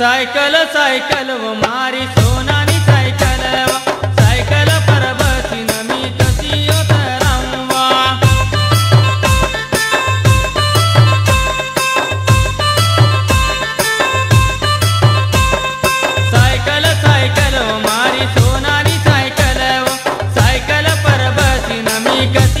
Cycle cycle व मारी सोनानी cycle cycle Parbati नमी कशी रामवा. सायकल सायकल व मारी सोनानी सायकल सायकल परबती नमी कशी